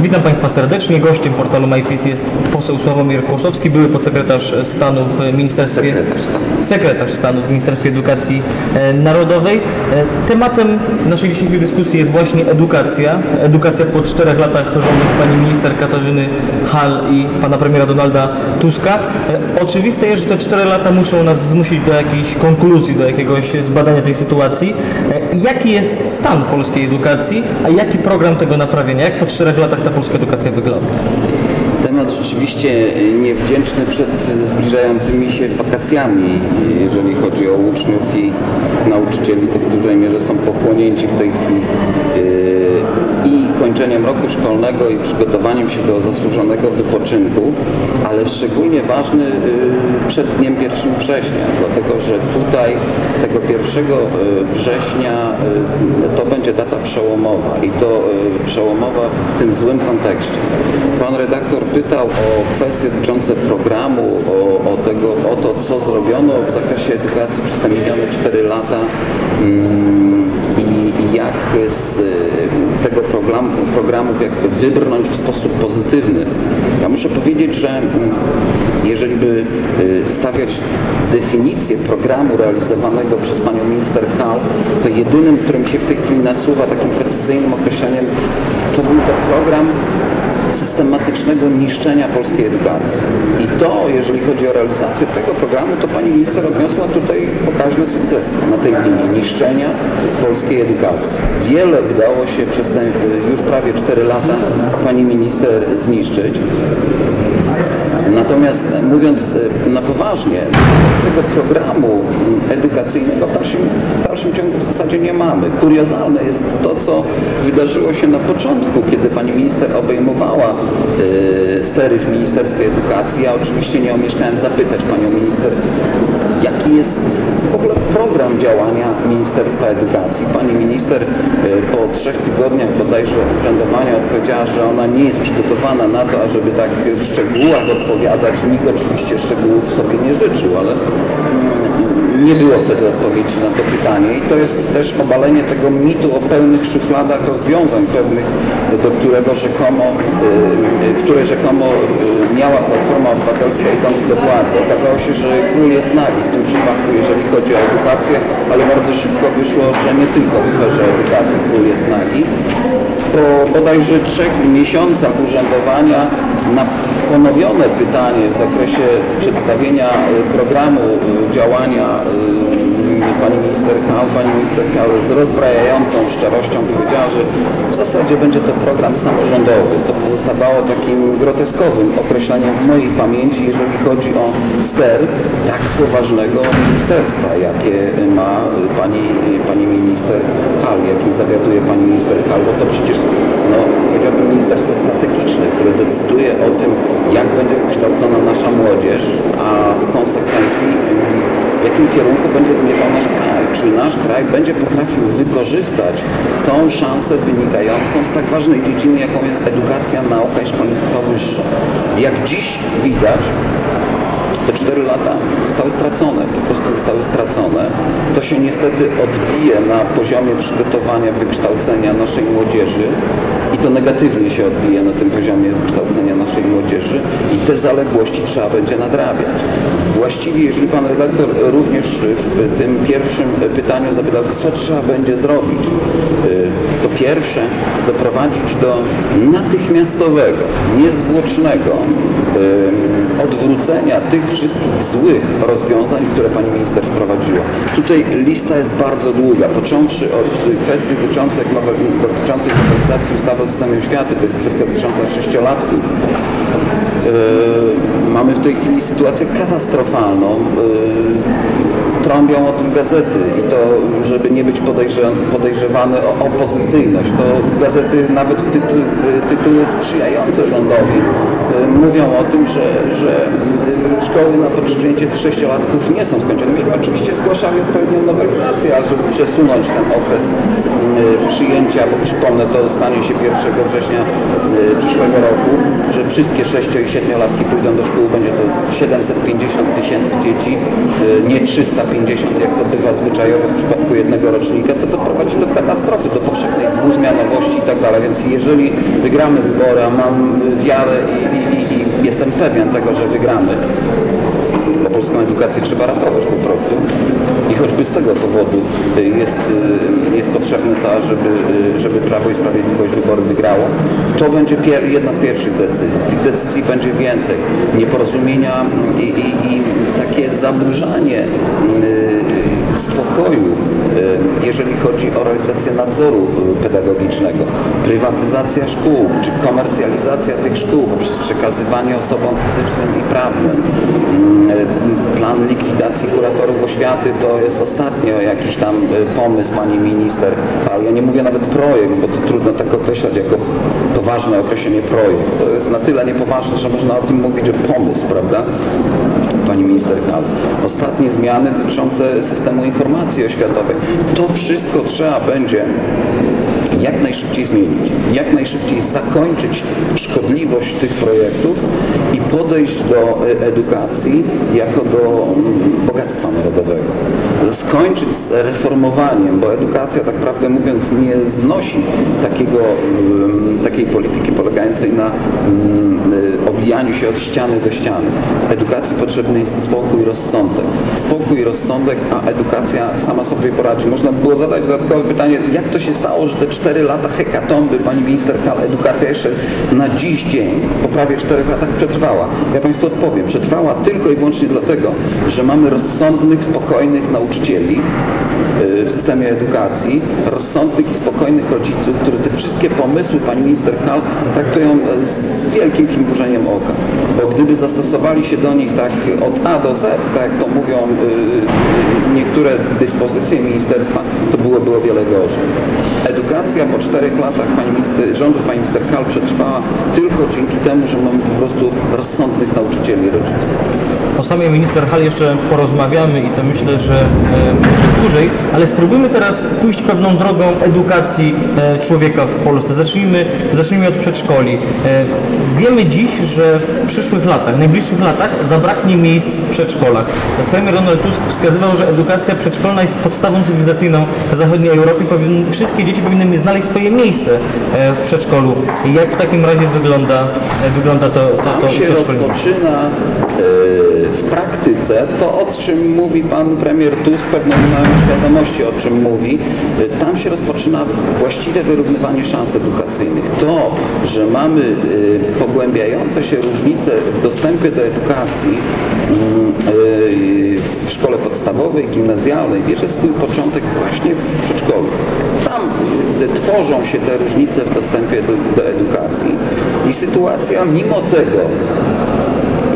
Witam Państwa serdecznie. Gościem portalu MyPiS jest poseł Sławomir Kłosowski, były podsekretarz stanu w Ministerstwie... Sekretarz stanu. Sekretarz stanu w Ministerstwie Edukacji e, Narodowej. E, Tematem naszej dzisiejszej dyskusji jest właśnie edukacja. Edukacja po czterech latach rządów pani minister Katarzyny Hall i pana premiera Donalda Tuska. E, Oczywiste jest, że te cztery lata muszą nas zmusić do jakiejś konkluzji, do jakiegoś zbadania tej sytuacji. Jaki jest stan polskiej edukacji, a jaki program tego naprawienia? Jak po czterech latach ta polska edukacja wygląda? Temat rzeczywiście niewdzięczny przed zbliżającymi się wakacjami, jeżeli chodzi o uczniów i nauczycieli, to w dużej mierze są pochłonięci w tej chwili yy, i kończeniem roku szkolnego i przygotowaniem się do zasłużonego wypoczynku, ale szczególnie ważny yy, przed dniem 1 września, dlatego że tutaj tego 1 września yy, to będzie data przełomowa i to przełomowa w tym złym kontekście. Pan redaktor pytał o kwestie dotyczące programu, o, o, tego, o to, co zrobiono w zakresie edukacji przez te minione 4 lata mm, i jak z tego programu, programów jakby wybrnąć w sposób pozytywny. Ja muszę powiedzieć, że mm, jeżeli by y, stawiać definicję programu realizowanego przez panią minister Hall, to jedynym, którym się w tej chwili nasuwa takim precyzyjnym określeniem, to był to program systematycznego niszczenia polskiej edukacji. I to, jeżeli chodzi o realizację tego programu, to pani minister odniosła tutaj pokaźne sukcesy na tej linii niszczenia polskiej edukacji. Wiele udało się przez te już prawie 4 lata pani minister zniszczyć. Natomiast mówiąc e, na poważnie, tego programu edukacyjnego w dalszym, w dalszym ciągu w zasadzie nie mamy. Kuriozalne jest to, co wydarzyło się na początku, kiedy pani minister obejmowała e, stery w Ministerstwie Edukacji. Ja oczywiście nie omieszkałem zapytać panią minister, jaki jest w ogóle program działania Ministerstwa Edukacji. Pani minister e, po trzech tygodniach bodajże urzędowania odpowiedziała, że ona nie jest przygotowana na to, ażeby tak w szczegółach odpowiadać. Nikt oczywiście szczegółów sobie nie życzył, ale nie było wtedy odpowiedzi na to pytanie i to jest też obalenie tego mitu o pełnych szufladach rozwiązań pewnych, do którego rzekomo, y, y, które rzekomo y, miała Platforma Obywatelska idąc do władzy. Okazało się, że król jest nagi w tym przypadku, jeżeli chodzi o edukację, ale bardzo szybko wyszło, że nie tylko w sferze edukacji król jest nagi. Po bodajże trzech miesiącach urzędowania na ponowione pytanie w zakresie przedstawienia y, programu y, działania y, pani minister Hall, pani minister z rozbrajającą szczerością powiedziała, że w zasadzie będzie to program samorządowy. To pozostawało takim groteskowym określeniem w mojej pamięci, jeżeli chodzi o ster tak poważnego ministerstwa, jakie ma pani, pani minister Hall, jakim zawiaduje pani minister Hall, bo to przecież no, powiedziałbym ministerstwo strategiczne, które decyduje o tym, jak będzie wykształcona nasza młodzież, a w konsekwencji w jakim kierunku będzie zmierzał nasz kraj. Czy nasz kraj będzie potrafił wykorzystać tą szansę wynikającą z tak ważnej dziedziny, jaką jest edukacja, nauka i szkolnictwo wyższe. Jak dziś widać, te 4 lata zostały stracone, po prostu zostały stracone. To się niestety odbije na poziomie przygotowania, wykształcenia naszej młodzieży i to negatywnie się odbije na tym poziomie wykształcenia naszej młodzieży i te zaległości trzeba będzie nadrabiać. Właściwie, jeżeli pan redaktor również w tym pierwszym pytaniu zapytał, co trzeba będzie zrobić, to pierwsze doprowadzić do natychmiastowego, niezwłocznego odwrócenia tych wszystkich złych rozwiązań, które pani minister wprowadziła. Tutaj lista jest bardzo długa, począwszy od kwestii dotyczących, dotyczących nowelizacji ustawy o systemie oświaty, to jest kwestia dotycząca sześciolatków. Mamy w tej chwili sytuację katastrofalną. Yy, trąbią o tym gazety i to, żeby nie być podejrze, podejrzewany o opozycyjność, to gazety nawet w, tytu, w tytuły sprzyjające rządowi yy, mówią o tym, że, że szkoły na podtrzymanie sześciolatków nie są skończone. Myśmy oczywiście zgłaszali odpowiednią nowelizację, ale żeby przesunąć ten okres przyjęcia, bo przypomnę, to stanie się 1 września przyszłego roku, że wszystkie sześcio- i siedmiolatki pójdą do szkół, będzie to 750 tysięcy dzieci, y, nie 350, jak to bywa zwyczajowo w przypadku jednego rocznika, to doprowadzi do katastrofy, do powszechnej dwuzmianowości i tak dalej. Więc jeżeli wygramy wybory, a mam wiarę i, i, i, i jestem pewien tego, że wygramy, bo polską edukację trzeba ratować po prostu. I choćby z tego powodu y, jest, y, jest potrzebne żeby, y, żeby Prawo i Sprawiedliwość wybory wygrało, to będzie pier, jedna z pierwszych decyzji. Tych decyzji będzie więcej. Nieporozumienia i, i, i takie zaburzanie spokoju, jeżeli chodzi o realizację nadzoru y, pedagogicznego, prywatyzacja szkół, czy komercjalizacja tych szkół poprzez przekazywanie osobom fizycznym i prawnym, plan likwidacji kuratorów oświaty to jest ostatnio jakiś tam y, pomysł pani minister, ale ja nie mówię nawet projekt, bo to trudno tak określać jako poważne określenie projekt. To jest na tyle niepoważne, że można o tym mówić, że pomysł, prawda? pani minister Hall. Ostatnie zmiany dotyczące systemu informacji oświatowej. To wszystko trzeba będzie jak najszybciej zmienić, jak najszybciej zakończyć szkodliwość tych projektów i podejść do e, edukacji jako do bogactwa narodowego. Skończyć z reformowaniem, bo edukacja tak prawdę mówiąc nie znosi takiego, mm, takiej polityki polegającej na mm, y, obijaniu się od ściany do ściany. Edukacji potrzebny jest spokój i rozsądek. Spokój i rozsądek, a edukacja sama sobie poradzi. Można by było zadać dodatkowe pytanie, jak to się stało, że te 4 lata hekatomby pani minister Hall, edukacja jeszcze na dziś dzień, po prawie 4 latach przetrwała. Ja Państwu odpowiem, przetrwała tylko i wyłącznie dlatego, że mamy rozsądnych, spokojnych nauczycieli y, w systemie edukacji, rozsądnych i spokojnych rodziców, którzy te wszystkie pomysły pani minister Hall traktują z wielkim przymrużeniem oka. Bo gdyby zastosowali się do nich tak od A do Z, tak jak to mówią y, niektóre dyspozycje ministerstwa, to byłoby o wiele gorzej. Edukacja po czterech latach pani minister, rządów pani minister Hall przetrwała tylko dzięki temu, że mamy po prostu rozsądnych nauczycieli i rodziców. O samej minister Hall jeszcze porozmawiamy i to myślę, że e, może dłużej, ale spróbujmy teraz pójść pewną drogą edukacji e, człowieka w Polsce. Zacznijmy, zacznijmy od przedszkoli. E, wiemy dziś, że w przyszłych latach, najbliższych latach zabraknie miejsc w przedszkolach. Premier Donald Tusk wskazywał, że edukacja przedszkolna jest podstawą cywilizacyjną zachodniej Europy. Wszystkie dzieci powinny znaleźć swoje miejsce w przedszkolu. Jak w takim razie wygląda, wygląda to, to, to Tam się rozpoczyna e, w praktyce to, o czym mówi pan premier Tusk, pewno nie mają świadomości, o czym mówi. Tam się rozpoczyna właściwe wyrównywanie szans edukacyjnych. To, że mamy e, pogłębiające się różnice w dostępie do edukacji mm, e, w szkole podstawowej, gimnazjalnej, bierze swój początek właśnie w przedszkolu. Tam e, tworzą się te różnice w dostępie do, do edukacji i sytuacja mimo tego,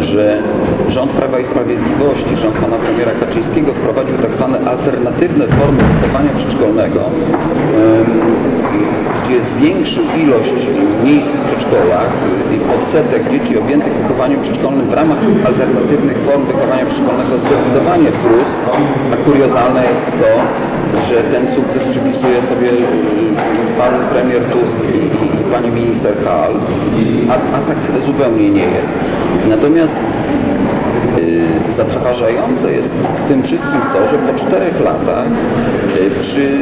że rząd Prawa i Sprawiedliwości, rząd pana premiera Kaczyńskiego wprowadził tak zwane alternatywne formy wychowania przedszkolnego, gdzie zwiększył ilość miejsc w przedszkolach i odsetek dzieci objętych wychowaniem przedszkolnym w ramach tych alternatywnych form wychowania przedszkolnego zdecydowanie wzrósł, a kuriozalne jest to, że ten sukces przypisuje sobie y, pan premier Tusk i, pani minister Hall, a, a tak zupełnie nie jest. Natomiast zatrważające jest w tym wszystkim to, że po czterech latach y, przy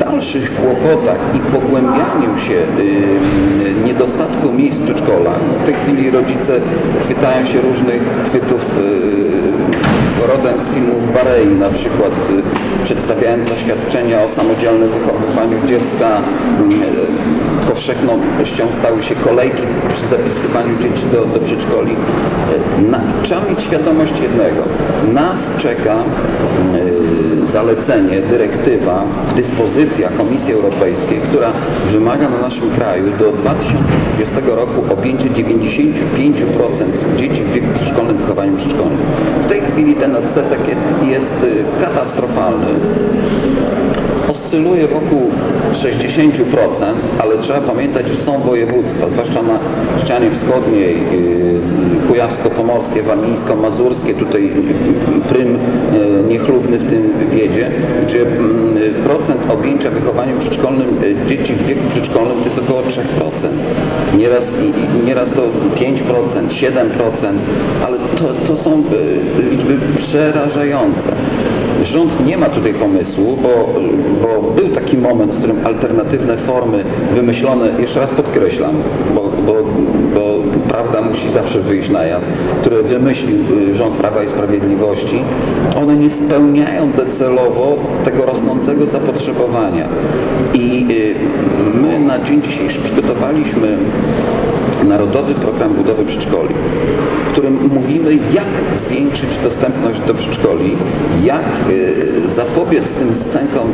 dalszych kłopotach i pogłębianiu się y, niedostatku miejsc w przedszkolach, w tej chwili rodzice chwytają się różnych chwytów y, rodem z filmów Barei, na przykład y, przedstawiając zaświadczenia o samodzielnym wychowywaniu dziecka. Y, powszechnością stały się kolejki przy zapisywaniu dzieci do, do przedszkoli. Y, Na, trzeba mieć świadomość jednego. Nas czeka zalecenie, dyrektywa, dyspozycja Komisji Europejskiej, która wymaga na naszym kraju do 2020 roku objęcie 95% dzieci w wieku przedszkolnym wychowaniem przedszkolnym. W tej chwili ten odsetek jest, jest y, katastrofalny. Oscyluje wokół 60%, ale trzeba pamiętać, że są województwa, zwłaszcza na ścianie wschodniej, z- kujawsko-pomorskie, warmińsko-mazurskie, tutaj yy, prym yy, niechlubny w tym wiedzie, gdzie mm, procent objęcia wychowaniem przedszkolnym dzieci w wieku przedszkolnym to jest około 3%. Nieraz, nieraz to 5%, 7%, ale to, to są liczby przerażające. Rząd nie ma tutaj pomysłu, bo, bo był taki moment, w którym alternatywne formy wymyślone, jeszcze raz podkreślam, bo, bo, bo prawda musi zawsze wyjść na jaw, które wymyślił y, rząd Prawa i Sprawiedliwości, one nie spełniają docelowo tego rosnącego zapotrzebowania. I y, my na dzień dzisiejszy przygotowaliśmy Narodowy Program Budowy Przedszkoli, w którym mówimy, jak zwiększyć dostępność do przedszkoli, jak y, zapobiec tym scenkom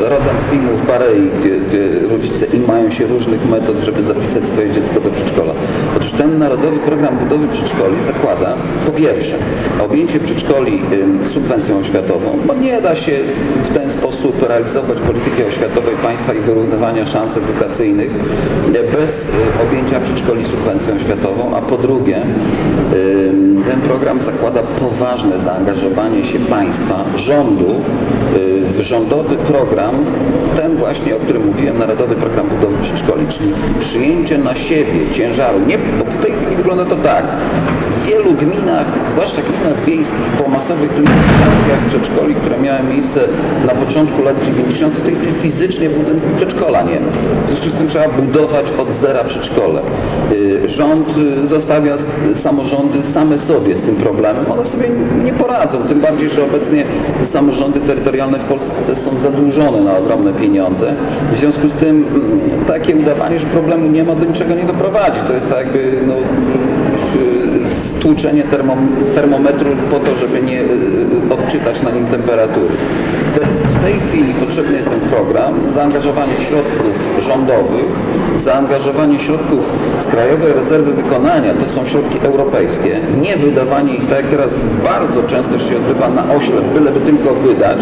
rodem z filmów Barei, gdzie, rodzice im mają się różnych metod, żeby zapisać swoje dziecko do przedszkola. Otóż ten Narodowy Program Budowy Przedszkoli zakłada po pierwsze objęcie przedszkoli subwencją oświatową, bo nie da się w ten sposób realizować polityki oświatowej państwa i wyrównywania szans edukacyjnych y, bez y, objęcia przedszkoli subwencją oświatową, a po drugie ten program zakłada poważne zaangażowanie się państwa, rządu y, w rządowy program, ten właśnie, o którym mówiłem, Narodowy Program Budowy Przedszkoli, czyli przyjęcie na siebie ciężaru. Nie, w tej chwili wygląda to tak. W wielu gminach, zwłaszcza gminach wiejskich, po masowych likwidacjach przedszkoli, które miały miejsce na początku lat 90., w tej chwili fizycznie budynku przedszkola nie ma. W związku z tym trzeba budować od zera przedszkole. Y, Rząd y, zostawia samorządy same sobie z tym problemem. One sobie nie poradzą, tym bardziej, że obecnie samorządy terytorialne w Polsce są zadłużone na ogromne pieniądze. W związku z tym mm, takie udawanie, że problemu nie ma, do niczego nie doprowadzi. To jest tak jakby no, stłuczenie termom, termometru po to, żeby nie y, y, odczytać na nim temperatury. Te- W tej chwili potrzebny jest ten program, zaangażowanie środków rządowych, zaangażowanie środków z Krajowej Rezerwy Wykonania, to są środki europejskie, nie wydawanie ich tak jak teraz bardzo często się odbywa na oślep, byleby tylko wydać,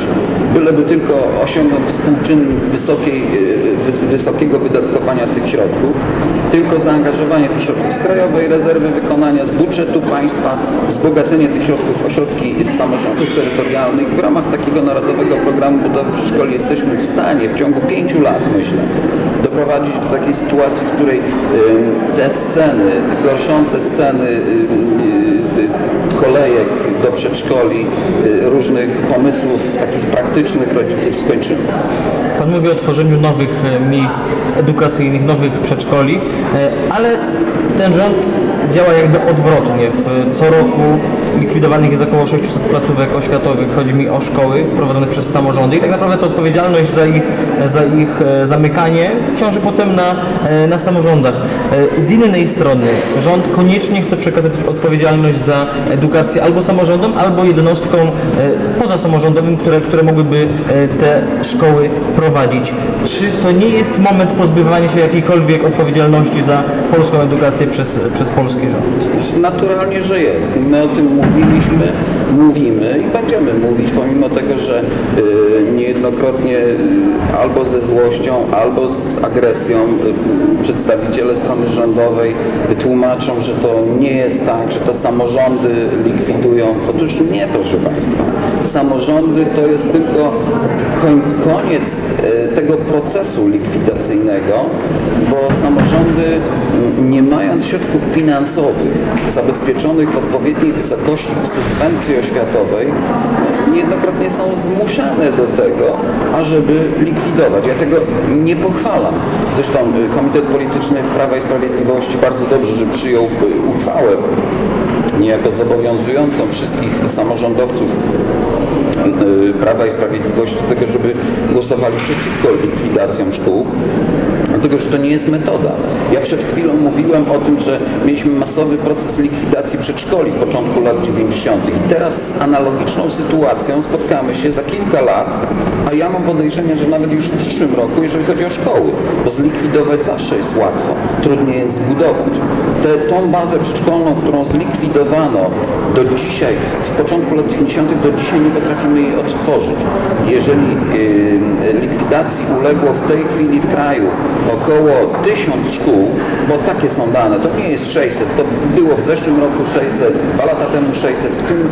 byleby tylko osiągnąć współczynnik wysokiej, y, wy- wysokiego wydatkowania tych środków, tylko zaangażowanie tych środków z Krajowej Rezerwy Wykonania, z budżetu państwa, wzbogacenie tych środków o środki z samorządów terytorialnych. W ramach takiego Narodowego Programu Budowy Przedszkoli jesteśmy w stanie w ciągu pięciu lat, myślę, doprowadzić do takiej sytuacji, w której te sceny, gorszące sceny ym, y, kolejek do przedszkoli, y, różnych pomysłów takich praktycznych rodziców skończymy. Pan mówi o tworzeniu nowych e, miejsc edukacyjnych, nowych przedszkoli, e, ale ten rząd działa jakby odwrotnie. W co roku likwidowanych jest około 600 placówek oświatowych. Chodzi mi o szkoły prowadzone przez samorządy i tak naprawdę to odpowiedzialność za ich, za ich e, zamykanie ciąży potem na, e, na samorządach. E, Z innej strony rząd koniecznie chce przekazać odpowiedzialność za edukację albo samorządom, albo jednostkom pozasamorządowym, które, które mogłyby te szkoły prowadzić. Czy to nie jest moment pozbywania się jakiejkolwiek odpowiedzialności za polską edukację przez, przez polski rząd? Naturalnie, że jest. I my o tym mówiliśmy, mówimy i będziemy mówić, pomimo tego, że y, niejednokrotnie y, albo ze złością, albo z agresją y, przedstawiciele strony rządowej tłumaczą, że to nie jest tak, że to samorządy likwidują. Otóż nie, proszę Państwa. Samorządy to jest tylko koniec y, tego procesu likwidacyjnego, bo samorządy nie mając środków finansowych zabezpieczonych w odpowiedniej wysokości w subwencji oświatowej, no, niejednokrotnie są zmuszane do tego, ażeby likwidować. Ja tego nie pochwalam. Zresztą y, Komitet Polityczny Prawa i Sprawiedliwości bardzo dobrze, że przyjął y, uchwałę niejako zobowiązującą wszystkich samorządowców Prawa i Sprawiedliwości do tego, żeby głosowali przeciwko likwidacjom szkół. Dlatego, że to nie jest metoda. Ja przed chwilą mówiłem o tym, że mieliśmy masowy proces likwidacji przedszkoli w początku lat 90. I teraz z analogiczną sytuacją spotkamy się za kilka lat, a ja mam podejrzenie, że nawet już w przyszłym roku, jeżeli chodzi o szkoły, bo zlikwidować zawsze jest łatwo, trudniej jest zbudować. Tę tą bazę przedszkolną, którą zlikwidowano do dzisiaj, w początku lat 90. do dzisiaj nie potrafimy jej odtworzyć. Jeżeli y, likwidacji uległo w tej chwili w kraju około 1000 szkół, bo takie są dane, to nie jest 600, to było w zeszłym roku 600, dwa lata temu 600, w tym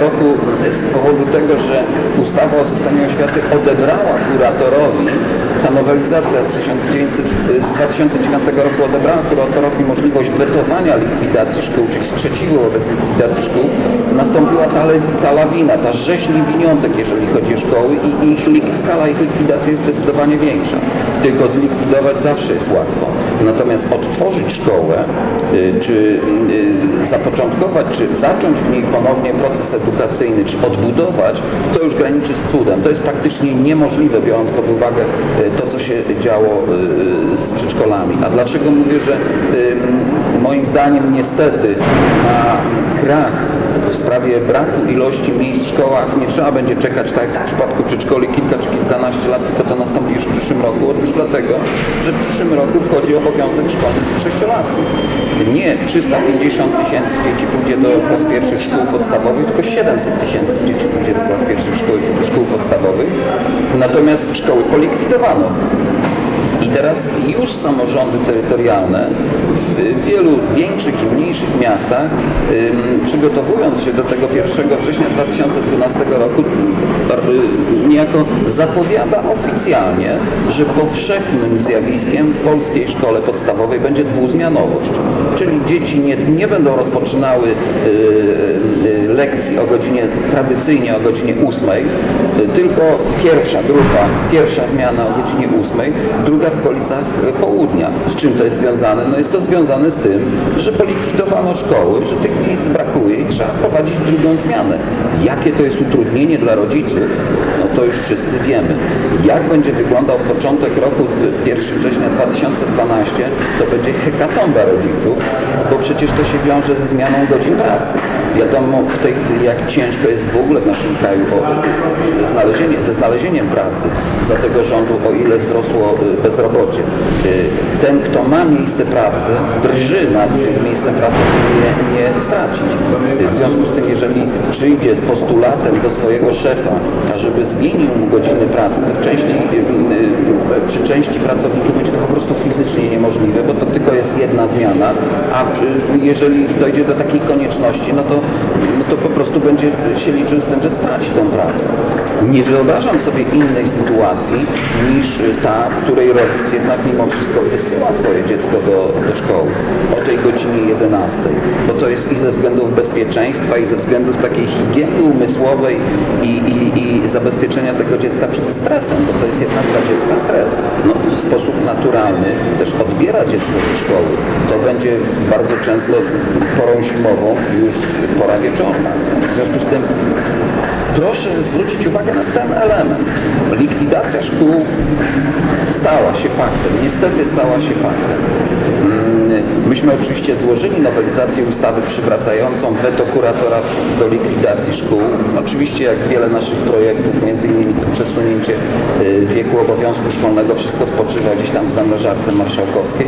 roku z powodu tego, że ustawa o systemie oświaty odebrała kuratorowi, ta nowelizacja z, 1900, z 2009 roku odebrała kuratorowi możliwość wetowania likwidacji szkół, czyli sprzeciwu wobec likwidacji szkół, nastąpiła ta, ta lawina, ta rzeź niewiniątek, jeżeli chodzi o szkoły i ich, skala ich likwidacji jest zdecydowanie większa. Tylko zlikwidować zawsze jest łatwo. Natomiast odtworzyć szkołę, y, czy y, zapoczątkować, czy zacząć w niej ponownie proces edukacyjny, czy odbudować, to już graniczy z cudem. To jest praktycznie niemożliwe, biorąc pod uwagę y, to, co się działo z przedszkolami. A dlaczego mówię, że moim zdaniem niestety na krach w sprawie braku ilości miejsc w szkołach nie trzeba będzie czekać tak jak w przypadku przedszkoli kilka czy kilkanaście lat, tylko to nastąpi już w przyszłym roku. Otóż dlatego, że w przyszłym roku wchodzi obowiązek szkolny tych sześciolatków. Nie 350 tysięcy dzieci pójdzie do klas pierwszych szkół podstawowych, tylko 700 tysięcy dzieci pójdzie do klas pierwszych szkół, szkół podstawowych. Natomiast szkoły polikwidowano. I teraz już samorządy terytorialne w wielu większych i mniejszych miastach, przygotowując się do tego 1 września 2012 roku, y, niejako zapowiada oficjalnie, że powszechnym zjawiskiem w polskiej szkole podstawowej będzie dwuzmianowość. Czyli dzieci nie, nie będą rozpoczynały y, y, lekcji o godzinie, tradycyjnie o godzinie 8, y, tylko pierwsza grupa, pierwsza zmiana o godzinie 8, druga w okolicach e, południa. Z czym to jest związane? No jest to związane z tym, że polikwidowano szkoły, że tych miejsc brakuje i trzeba wprowadzić drugą zmianę. Jakie to jest utrudnienie dla rodziców? To już wszyscy wiemy. Jak będzie wyglądał początek roku 1 września 2012, to będzie hekatomba rodziców, bo przecież to się wiąże ze zmianą godzin pracy. Wiadomo w tej chwili, jak ciężko jest w ogóle w naszym kraju ze, ze znalezieniem pracy za tego rządu, o ile wzrosło y, bezrobocie. Y, Ten, kto ma miejsce pracy, drży nad tym miejscem pracy, żeby nie, nie stracić. Y, W związku z tym, jeżeli przyjdzie z postulatem do swojego szefa, ażeby zmienił mu godziny pracy, w części, y, y, przy części pracowników będzie to po prostu fizycznie niemożliwe, bo to tylko jest jedna zmiana, a przy- jeżeli dojdzie do takiej konieczności, no to, no to po prostu będzie się liczył z tym, że straci tę pracę. Nie wyobrażam sobie innej sytuacji niż ta, w której rodzic jednak mimo wszystko wysyła swoje dziecko do, do szkoły o tej godzinie 11, bo to jest i ze względów bezpieczeństwa, i ze względów takiej higieny umysłowej i, i, i tego dziecka przed stresem, bo to jest jednak dla dziecka stres. No, w sposób naturalny też odbiera dziecko ze szkoły. To będzie bardzo często porą zimową już pora wieczorna. W związku z tym proszę zwrócić uwagę na ten element. Likwidacja szkół stała się faktem. Niestety stała się faktem. Mm, Myśmy oczywiście złożyli nowelizację ustawy przywracającą weto kuratora do likwidacji szkół. Oczywiście jak wiele naszych projektów, między innymi to przesunięcie y, wieku obowiązku szkolnego, wszystko spoczywa gdzieś tam w zamrażarce marszałkowskiej.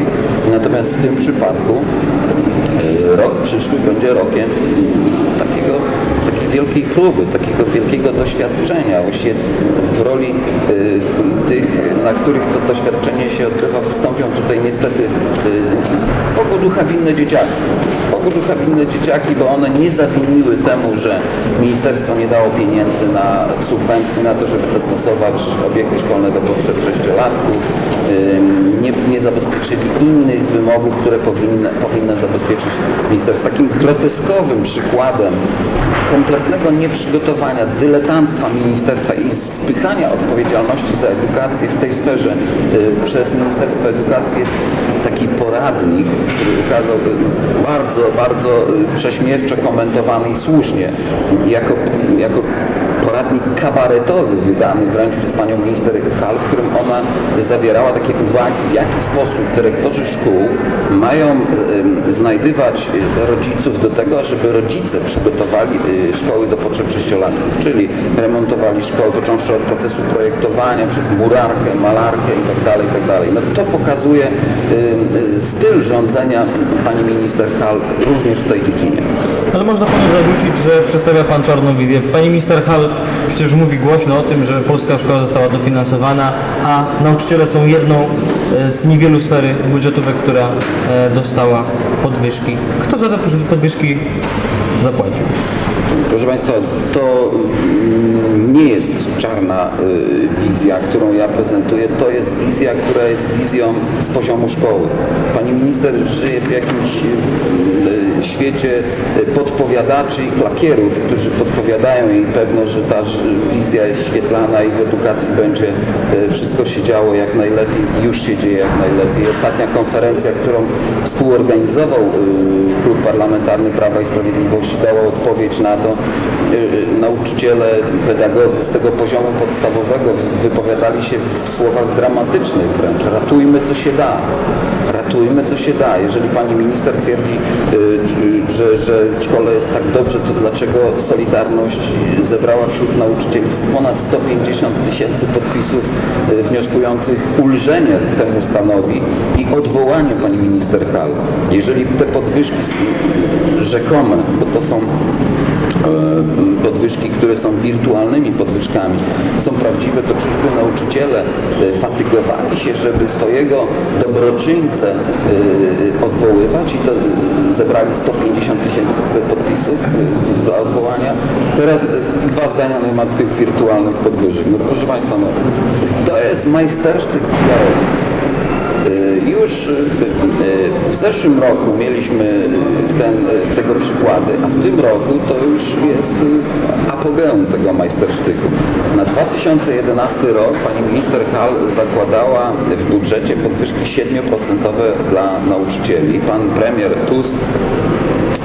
Natomiast w tym przypadku y, rok przyszły będzie rokiem takiego takiej wielkiej próby, takiego wielkiego doświadczenia. Właściwie w roli y, tych, na których to doświadczenie się odbywa, wystąpią tutaj niestety y, Bogu ducha winne dzieciaki. Bogu ducha winne dzieciaki, bo one nie zawiniły temu, że ministerstwo nie dało pieniędzy na w subwencji na to, żeby dostosować obiekty szkolne do potrzeb sześciolatków. Y, nie, nie zabezpieczyli innych wymogów, które powinny, powinno zabezpieczyć ministerstwo. Takim groteskowym przykładem kompletnego nieprzygotowania, dyletanctwa ministerstwa i spychania odpowiedzialności za edukację w tej sferze. Y, przez Ministerstwo Edukacji jest taki poradnik, który ukazał bardzo, bardzo y, prześmiewczo komentowany i słusznie jako, jako poradnik kabaretowy wydany wręcz przez panią minister Hall, w którym ona zawierała takie uwagi, w jaki sposób dyrektorzy szkół mają znajdywać e, rodziców do tego, żeby rodzice przygotowali e, szkoły do potrzeb sześciolatków, czyli remontowali szkoły, począwszy od procesu projektowania, przez murarkę, malarkę itd. itd. No to pokazuje e, styl rządzenia pani minister Hall również w tej dziedzinie. Ale można panu zarzucić, że przedstawia pan czarną wizję. Pani minister Hall przecież mówi głośno o tym, że polska szkoła została dofinansowana, a nauczyciele są jedną e, z niewielu sfer budżetowych, która e, dostała podwyżki. Kto za te podwyżki zapłacił? Proszę Państwa, to mm, nie jest czarna y, wizja, którą ja prezentuję. To jest wizja, która jest wizją z poziomu szkoły. Pani minister żyje w jakimś y, świecie y, podpowiadaczy i klakierów, którzy podpowiadają jej pewno, że ta wizja jest świetlana i w edukacji będzie y, wszystko się działo jak najlepiej już się dzieje jak najlepiej. Ostatnia konferencja, którą współorganizował y, Klub Parlamentarny Prawa i Sprawiedliwości dała odpowiedź na to. Nauczyciele, pedagodzy z tego poziomu podstawowego wy- wypowiadali się w słowach dramatycznych wręcz. Ratujmy co się da. Ratujmy co się da. Jeżeli pani minister twierdzi, y, y, że, że w szkole jest tak dobrze, to dlaczego Solidarność zebrała wśród nauczycieli ponad 150 tysięcy podpisów y, wnioskujących ulżenie temu stanowi i odwołanie pani minister Hall. Jeżeli te podwyżki rzekome, bo to są podwyżki, które są wirtualnymi podwyżkami, są prawdziwe, to czyżby nauczyciele e, fatygowali się, żeby swojego dobroczyńcę e, odwoływać i to e, zebrali 150 tysięcy podpisów e, dla odwołania. Teraz e, dwa zdania na temat tych wirtualnych podwyżek. No proszę Państwa, no, to jest majstersztyk jarowski. Już y, y, w zeszłym roku mieliśmy ten, y, tego przykłady, a w tym roku to już jest apogeum tego majstersztyku. Na 2011 rok pani minister Hall zakładała w budżecie podwyżki 7% dla nauczycieli. Pan premier Tusk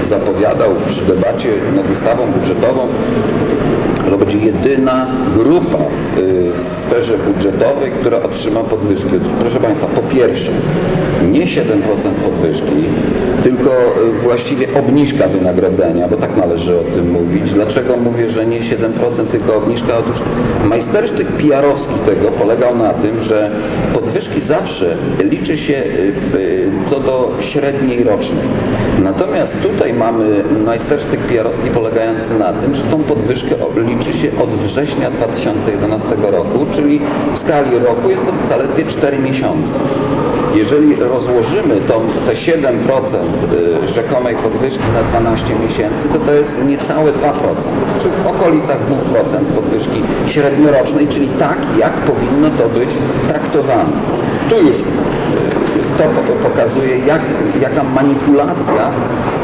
zapowiadał przy debacie nad ustawą budżetową, że to będzie jedyna grupa w y, sferze budżetowej, która otrzyma podwyżki. Proszę Państwa, po pierwsze, nie 7% podwyżki, tylko y, właściwie obniżka wynagrodzenia, bo tak należy o tym mówić. Dlaczego mówię, że nie 7%, tylko obniżka? Otóż majstersztyk PR-owski tego polegał na tym, że podwyżki zawsze liczy się y, w, co do średniej rocznej. Natomiast tutaj mamy majstersztyk PR-owski polegający na tym, że tą podwyżkę liczy się od września 2011 roku, czyli w skali roku jest to zaledwie 4 miesiące. Jeżeli rozłożymy tą, te 7% y, rzekomej podwyżki na 12 miesięcy, to to jest niecałe 2%, czyli w okolicach 2% podwyżki średniorocznej, czyli tak, jak powinno to być traktowane. Tu już to po- pokazuje, jak, jaka manipulacja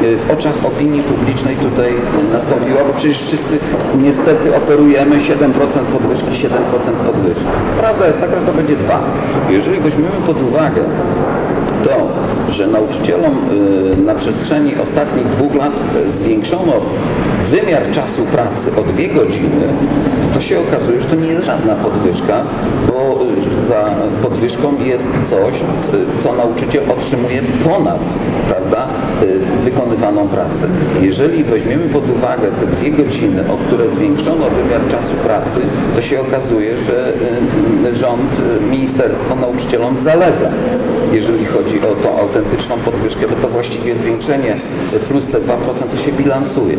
y, w oczach opinii publicznej tutaj nastąpiła, bo przecież wszyscy niestety operujemy 7% podwyżki, 7% podwyżki. Prawda jest taka, że to będzie 2. Jeżeli weźmiemy pod uwagę to, że nauczycielom y, na przestrzeni ostatnich dwóch lat y, zwiększono wymiar czasu pracy o dwie godziny, to się okazuje, że to nie jest żadna podwyżka, bo y, za podwyżką jest coś, co nauczyciel otrzymuje ponad prawda, y, wykonywaną pracę. Jeżeli weźmiemy pod uwagę te dwie godziny, o które zwiększono wymiar czasu pracy, to się okazuje, że y, rząd, ministerstwo nauczycielom zalega jeżeli chodzi o tą autentyczną podwyżkę, bo to właściwie zwiększenie plus te 2% to się bilansuje.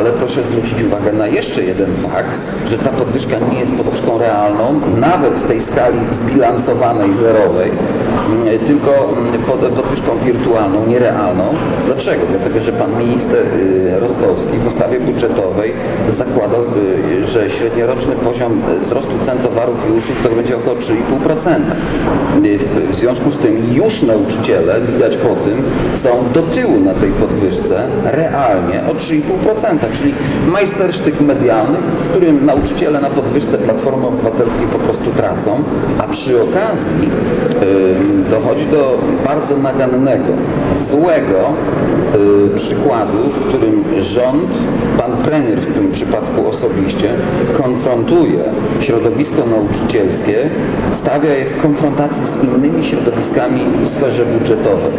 Ale proszę zwrócić uwagę na jeszcze jeden fakt, że ta podwyżka nie jest podwyżką realną, nawet w tej skali zbilansowanej, zerowej, tylko mm, pod, podwyżką wirtualną, nierealną. Dlaczego? Dlatego, że pan minister y, Rostowski w ustawie budżetowej zakładał, y, że średnioroczny poziom y, wzrostu cen towarów i usług to będzie około 3,5%. Y, W związku z tym już nauczyciele, widać po tym, są do tyłu na tej podwyżce realnie o 3,5%, czyli majstersztyk medialny, w którym nauczyciele na podwyżce Platformy Obywatelskiej po prostu tracą, a przy okazji dochodzi do bardzo nagannego, złego y, przykładu, w którym rząd, pan premier w tym przypadku osobiście, konfrontuje środowisko nauczycielskie, stawia je w konfrontacji z innymi środowiskami w sferze budżetowej,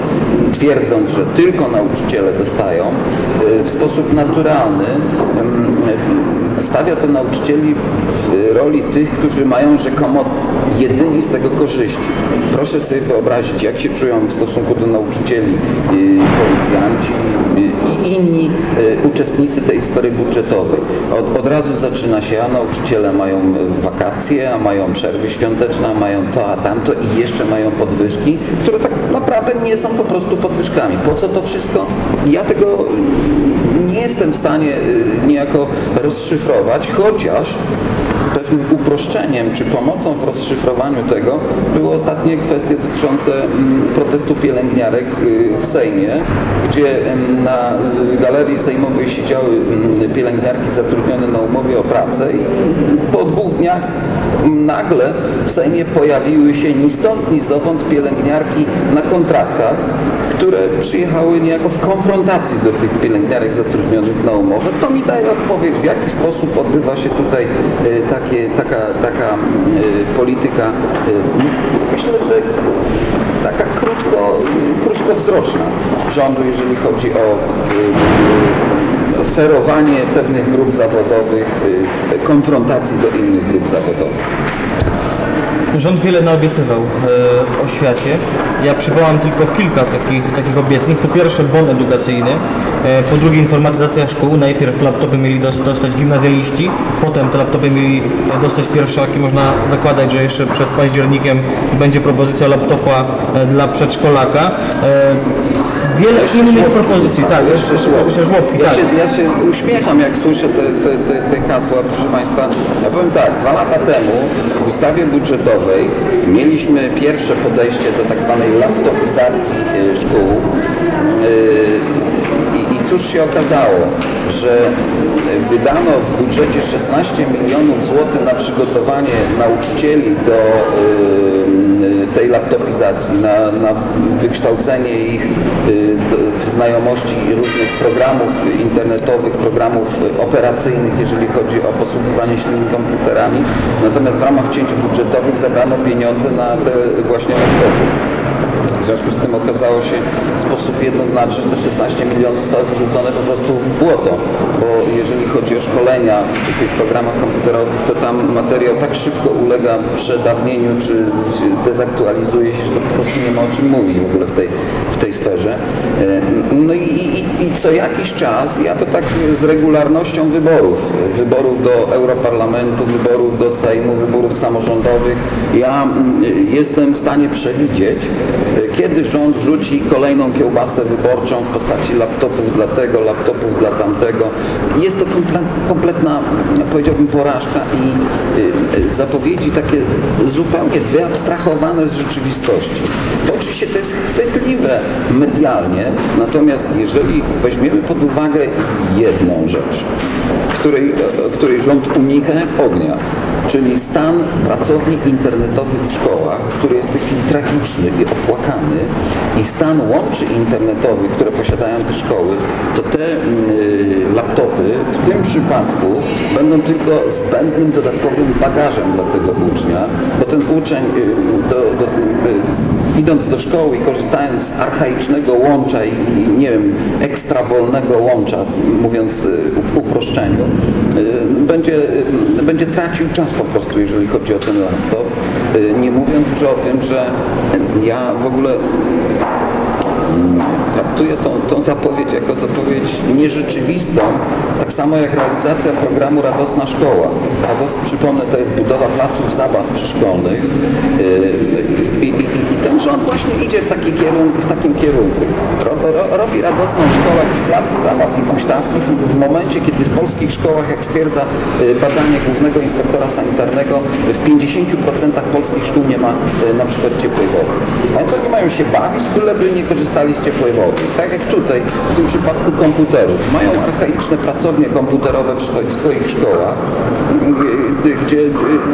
twierdząc, że tylko nauczyciele dostają y, w sposób naturalny y, stawia to nauczycieli w roli tych, którzy mają rzekomo jedyni z tego korzyści. Proszę sobie wyobrazić, jak się czują w stosunku do nauczycieli policjanci y, i inni y, uczestnicy tej historii budżetowej. Od, od razu zaczyna się, a nauczyciele mają y, wakacje, a mają przerwy świąteczne, a mają to, a tamto i jeszcze mają podwyżki, które tak naprawdę nie są po prostu podwyżkami. Po co to wszystko? Ja tego nie jestem w stanie y, niejako rozszyfrować, chociaż uproszczeniem czy pomocą w rozszyfrowaniu tego były ostatnie kwestie dotyczące mm, protestu pielęgniarek y, w Sejmie, gdzie na y, galerii sejmowej siedziały mm, pielęgniarki zatrudnione na umowie o pracę i po dwóch dniach mm, nagle w Sejmie pojawiły się ni stąd, ni zowąd pielęgniarki na kontraktach, które przyjechały niejako w konfrontacji do tych pielęgniarek zatrudnionych na umowę. To mi daje odpowiedź, w jaki sposób odbywa się tutaj y, takie, taka, taka y, polityka, y, myślę, że taka krótko, y, krótkowzroczna rządu, jeżeli chodzi o ferowanie pewnych grup zawodowych w konfrontacji do innych grup zawodowych. Rząd wiele naobiecywał e, oświacie. Ja przywołam tylko kilka takich, takich obietnic. Po pierwsze bon edukacyjny, e, po drugie informatyzacja szkół. Najpierw laptopy mieli dos- dostać gimnazjaliści, potem te laptopy mieli dostać pierwszaki. Można zakładać, że jeszcze przed październikiem będzie propozycja laptopa e, dla przedszkolaka. E, wiele Jeszcze innych żłobki propozycji, tak, jeszcze żłobki. jeszcze żłobki, ja, tak. się, ja się uśmiecham, jak słyszę te, te, te, te hasła, proszę Państwa. Ja powiem tak, dwa lata temu w ustawie budżetowej mieliśmy pierwsze podejście do tak zwanej laptopizacji y, szkół. Y, I, I cóż się okazało, że wydano w budżecie 16 milionów złotych na przygotowanie nauczycieli do y, tej laptopizacji, na, na wykształcenie ich y, w znajomości różnych programów internetowych, programów operacyjnych, jeżeli chodzi o posługiwanie się tymi komputerami. Natomiast w ramach cięć budżetowych zabrano pieniądze na te właśnie laptopy. W związku z tym okazało się w sposób jednoznaczny, że te 16 milionów zostało wyrzucone po prostu w błoto, bo jeżeli chodzi o szkolenia w tych programach komputerowych, to tam materiał tak szybko ulega przedawnieniu czy dezaktualizuje się, że to po prostu nie ma o czym mówić w ogóle w tej, tej sferze. E, No i, i, i co jakiś czas, ja to tak z regularnością wyborów, wyborów do Europarlamentu, wyborów do Sejmu, wyborów samorządowych, ja mm, jestem w stanie przewidzieć, kiedy rząd rzuci kolejną kiełbasę wyborczą w postaci laptopów dla tego, laptopów dla tamtego. Jest to komple- kompletna, powiedziałbym, porażka i y, y, zapowiedzi takie zupełnie wyabstrahowane z rzeczywistości. To oczywiście to jest chwytliwe medialnie, natomiast jeżeli weźmiemy pod uwagę jedną rzecz, której, e, której rząd unika jak ognia, czyli stan pracowni internetowych w szkołach, który jest w tej chwili tragiczny i opłakany i stan łączy internetowych, które posiadają te szkoły, to te mm, laptopy w tym przypadku będą tylko zbędnym dodatkowym bagażem dla tego ucznia, bo ten uczeń y, do, do, y, idąc do szkoły i korzystając z archaicznego łącza i, nie wiem, ekstra wolnego łącza, mówiąc y, w uproszczeniu, y, będzie, y, będzie tracił czas po prostu, jeżeli chodzi o ten laptop. Y, Nie mówiąc już o tym, że ja w ogóle traktuję tą, tą zapowiedź jako zapowiedź nierzeczywistą, tak samo jak realizacja programu Radosna Szkoła. Rados, przypomnę, to jest budowa placów zabaw przyszkolnych Yy, i, i, i ten rząd właśnie idzie w, taki w takim kierunku. Ro, ro, robi radosną szkołę, jakieś place zabaw i huśtawki w, w momencie, kiedy w polskich szkołach, jak stwierdza yy, badanie głównego inspektora sanitarnego, w 50% polskich szkół nie ma yy, na przykład ciepłej wody. A więc oni mają się bawić, byleby nie korzystali z ciepłej wody. Tak jak tutaj, w tym przypadku komputerów. Mają archaiczne pracownie komputerowe w swoich, szkołach, gdzie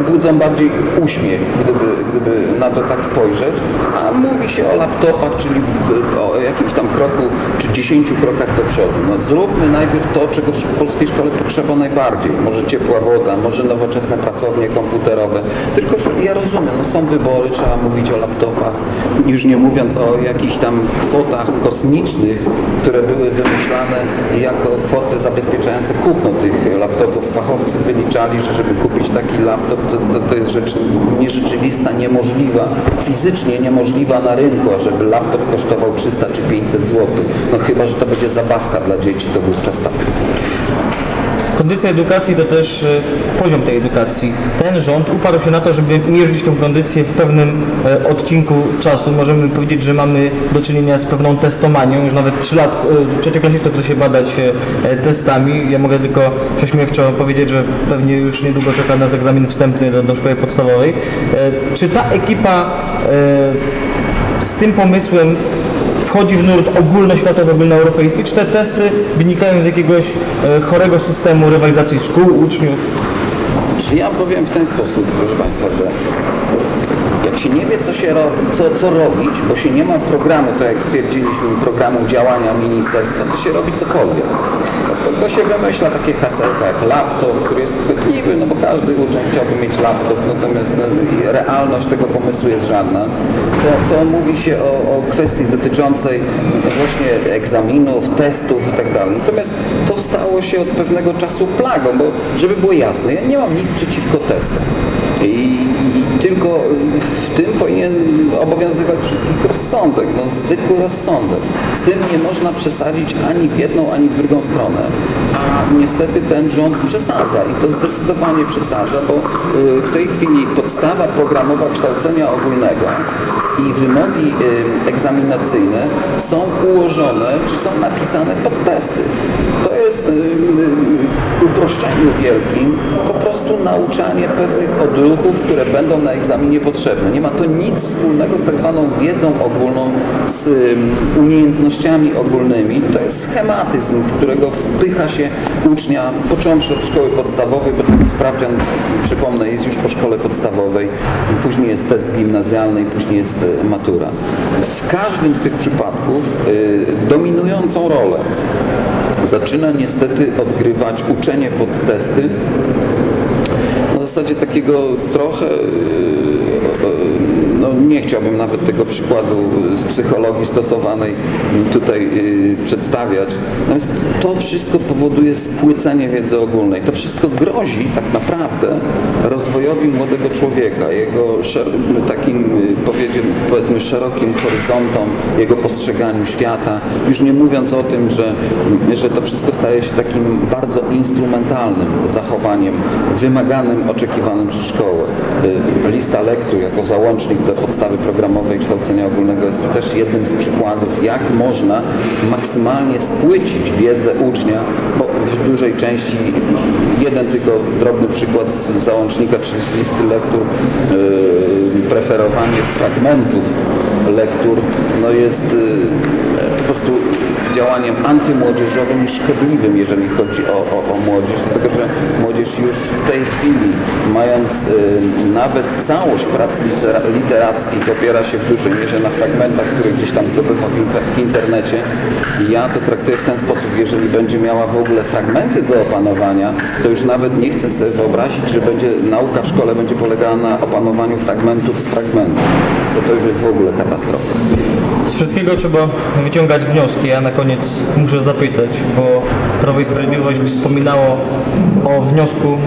budzą bardziej uśmiech, gdyby, gdyby na to tak spojrzeć, a mówi się o laptopach, czyli o jakimś tam kroku, czy dziesięciu krokach do przodu. No, zróbmy najpierw to, czego w polskiej szkole potrzeba najbardziej. Może ciepła woda, może nowoczesne pracownie komputerowe. Tylko ja rozumiem, no, są wybory, trzeba mówić o laptopach, już nie mówiąc o jakichś tam kwotach kosmicznych, które były wymyślane jako kwoty zabezpieczające kupno tych laptopów. Fachowcy wyliczali, że żeby kupić taki laptop, to, to, to jest rzecz nierzeczywista, niemożliwa, fizycznie niemożliwa na rynku, żeby laptop kosztował 300 czy 500 zł. No chyba, że to będzie zabawka dla dzieci, to wówczas tak. Kondycja edukacji to też e, poziom tej edukacji. Ten rząd uparł się na to, żeby mierzyć tę kondycję w pewnym e, odcinku czasu. Możemy powiedzieć, że mamy do czynienia z pewną testomanią. Już nawet 3 lat, e, trzecioklasistów chce się badać e, testami. Ja mogę tylko prześmiewczo powiedzieć, że pewnie już niedługo czeka nas egzamin wstępny do, do szkoły podstawowej. Czy ta ekipa z tym pomysłem wchodzi w nurt ogólnoświatowy, ogólnoeuropejski, czy te testy wynikają z jakiegoś e, chorego systemu rywalizacji szkół, uczniów? Czy ja powiem w ten sposób, proszę Państwa, że się nie wie, co, się ro, co, co robić, bo się nie ma programu, tak jak stwierdziliśmy, programu działania ministerstwa, to się robi cokolwiek. To, to się wymyśla takie hasełka jak laptop, który jest chwytliwy, no bo każdy uczeń chciałby mieć laptop, natomiast no, realność tego pomysłu jest żadna. To, to mówi się o, o kwestii dotyczącej właśnie egzaminów, testów i tak. Natomiast to stało się od pewnego czasu plagą, bo żeby było jasne, ja nie mam nic przeciwko testom. I, I tylko w tym powinien obowiązywać wszystkich rozsądek, no zwykły rozsądek. Tym nie można przesadzić ani w jedną, ani w drugą stronę. A niestety ten rząd przesadza i to zdecydowanie przesadza, bo y, w tej chwili podstawa programowa kształcenia ogólnego i wymogi y, egzaminacyjne są ułożone, czy są napisane pod testy. To jest y, w uproszczeniu wielkim po prostu nauczanie pewnych odruchów, które będą na egzaminie potrzebne. Nie ma to nic wspólnego z tak zwaną wiedzą ogólną, z ym, umiejętnościami ogólnymi. To jest schematyzm, w którego wpycha się ucznia, począwszy od szkoły podstawowej, bo taki sprawdzian, przypomnę, jest już po szkole podstawowej, później jest test gimnazjalny i później jest y, matura. W każdym z tych przypadków y, dominującą rolę zaczyna niestety odgrywać uczenie pod testy na zasadzie takiego trochę, yy, no nie chciałbym nawet tego przykładu z psychologii stosowanej tutaj yy, przedstawiać. Natomiast to wszystko powoduje spłycenie wiedzy ogólnej. To wszystko grozi tak naprawdę rozwojowi młodego człowieka, jego takim powiedzie- powiedzmy szerokim horyzontom, jego postrzeganiu świata. Już nie mówiąc o tym, że, że to wszystko staje się takim bardzo instrumentalnym zachowaniem, wymaganym, oczekiwanym przez szkołę. Y, Lista lektur jako załącznik podstawy programowej kształcenia ogólnego jest tu też jednym z przykładów, jak można maksymalnie spłycić wiedzę ucznia, bo w dużej części jeden tylko drobny przykład z załącznika, czyli z listy lektur, y, preferowanie fragmentów lektur no jest y, po prostu działaniem antymłodzieżowym i szkodliwym, jeżeli chodzi o, o, o młodzież, dlatego że młodzież już w tej chwili, mając y, nawet całość prac litera- literackich, opiera się w dużej mierze na fragmentach, które gdzieś tam zdobywa w, w internecie. I ja to traktuję w ten sposób, jeżeli będzie miała w ogóle fragmenty do opanowania, to już nawet nie chcę sobie wyobrazić, że będzie nauka w szkole będzie polegała na opanowaniu fragmentów z fragmentów. To to już jest w ogóle katastrofa. Z wszystkiego trzeba wyciągać wnioski. Ja na koniec muszę zapytać, bo Prawo i Sprawiedliwość wspominało o wniosku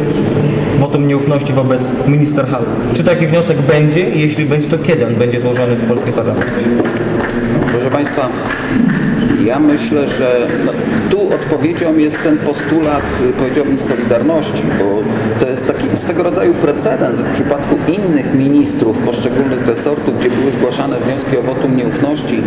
wotum nieufności wobec minister Hall. Czy taki wniosek będzie? I Jeśli będzie, to kiedy on będzie złożony w polskim parlamencie? Proszę Państwa, ja myślę, że no, tu odpowiedzią jest ten postulat, y, powiedziałbym, solidarności, bo to jest taki swego rodzaju precedens w przypadku innych ministrów poszczególnych resortów, gdzie były zgłaszane wnioski o wotum nieufności.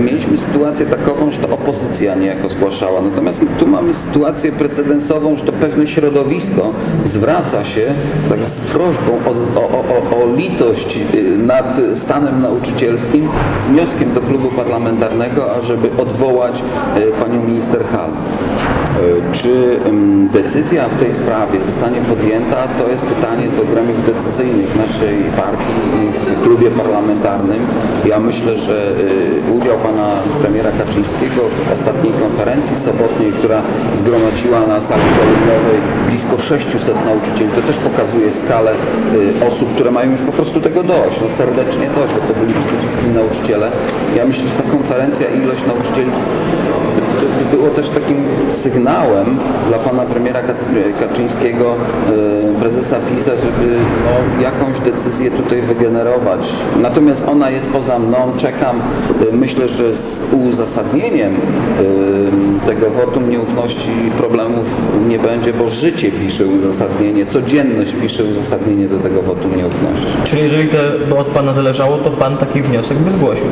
Mieliśmy sytuację takową, że to opozycja niejako zgłaszała. Natomiast tu mamy sytuację precedensową, że to pewne środowisko zwraca się tak z prośbą o, o, o, o litość y, nad stanem nauczycielskim z wnioskiem do klubu parlamentarnego, ażeby odwołać y, panią minister Hall. Y, Czy decyzja w tej sprawie zostanie podjęta, to jest pytanie do gremiów decyzyjnych naszej partii w klubie parlamentarnym. Ja myślę, że y, udział pana premiera Kaczyńskiego w ostatniej konferencji sobotniej, która zgromadziła na sali kolumnowej blisko 600 nauczycieli, to też pokazuje skalę y, osób, które mają już po prostu tego dość, no serdecznie dość, bo to byli przede wszystkim nauczyciele. Ja myślę, że ta konferencja ilość nauczycieli było też takim sygnałem dla pana premiera Kaczyńskiego, e, prezesa PiSa, żeby no, jakąś decyzję tutaj wygenerować. Natomiast ona jest poza mną, czekam. E, Myślę, że z uzasadnieniem e, tego wotum nieufności problemów nie będzie, bo życie pisze uzasadnienie, codzienność pisze uzasadnienie do tego wotum nieufności. Czyli jeżeli to by od Pana zależało, to Pan taki wniosek by zgłosił.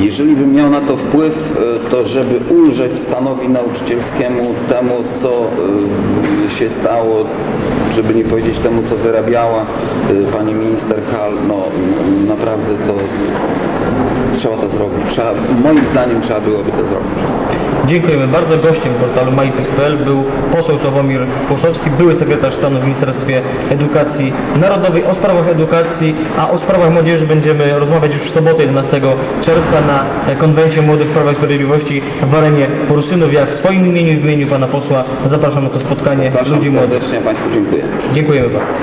Jeżeli bym miał na to wpływ, e, to żeby ulżeć stanowi nauczycielskiemu temu, co e, się stało, żeby nie powiedzieć temu, co wyrabiała e, pani minister Hall, no naprawdę to trzeba to zrobić. Trzeba, moim zdaniem trzeba byłoby to zrobić. Dziękujemy bardzo. Gościem portalu mypis.pl był poseł Sławomir Kłosowski, były sekretarz stanu w Ministerstwie Edukacji Narodowej o sprawach edukacji, a o sprawach młodzieży będziemy rozmawiać już w sobotę 11 czerwca na konwencie Młodych Prawa i Sprawiedliwości w Arenie Rusynów. Ja w swoim imieniu i w imieniu pana posła zapraszam na to spotkanie Zapraszam ludzi młodych. serdecznie, Państwu dziękuję. Dziękujemy bardzo.